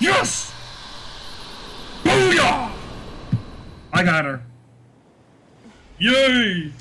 Yes! Booyah! I got her. Yay!